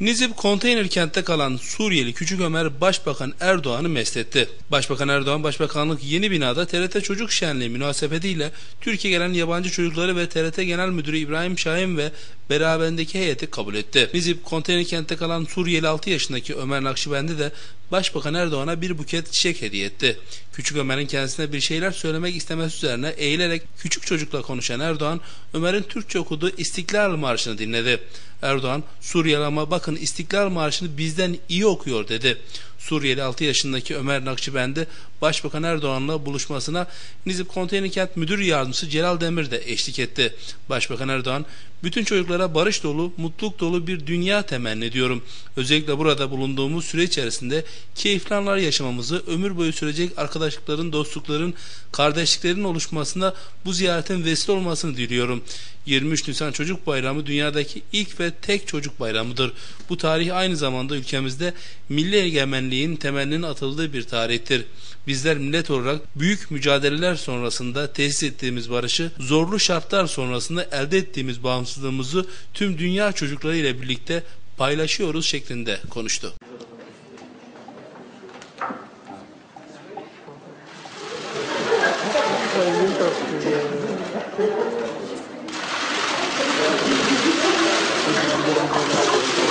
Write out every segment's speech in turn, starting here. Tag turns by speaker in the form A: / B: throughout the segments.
A: Nizip konteyner kentte kalan Suriyeli Küçük Ömer Başbakan Erdoğan'ı mesletti. Başbakan Erdoğan Başbakanlık yeni binada TRT Çocuk Şenliği münasebetiyle Türkiye gelen yabancı çocukları ve TRT Genel Müdürü İbrahim Şahin ve beraberindeki heyeti kabul etti. Nizip konteyner kentte kalan Suriyeli 6 yaşındaki Ömer Nakşibendi de Başbakan Erdoğan'a bir buket çiçek hediye etti. Küçük Ömer'in kendisine bir şeyler söylemek istemesi üzerine eğilerek küçük çocukla konuşan Erdoğan, Ömer'in Türkçe okuduğu İstiklal Marşı'nı dinledi. Erdoğan, Suriyeli ama bakın İstiklal Marşı'nı bizden iyi okuyor dedi. Suriyeli 6 yaşındaki Ömer Nakşibendi, Başbakan Erdoğan'la buluşmasına Nizip Konteyner Kent Müdür Yardımcısı Celal Demir de eşlik etti. Başbakan Erdoğan, bütün çocuklara barış dolu, mutluluk dolu bir dünya temenni ediyorum. Özellikle burada bulunduğumuz süre içerisinde keyifli anlar yaşamamızı, ömür boyu sürecek arkadaşlıkların, dostlukların, kardeşliklerin oluşmasında bu ziyaretin vesile olmasını diliyorum. 23 Nisan Çocuk Bayramı dünyadaki ilk ve tek çocuk bayramıdır. Bu tarih aynı zamanda ülkemizde milli egemenliğin temelinin atıldığı bir tarihtir. Bizler millet olarak büyük mücadeleler sonrasında tesis ettiğimiz barışı, zorlu şartlar sonrasında elde ettiğimiz bağımsızlığımızı tüm dünya çocukları ile birlikte paylaşıyoruz şeklinde konuştu.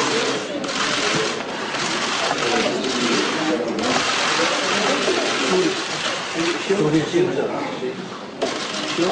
B: 兄弟谢谢你啊不用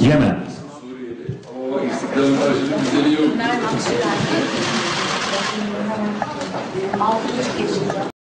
C: Yemen.
A: İstiklalın karşılığı
B: güzeli yok. Altı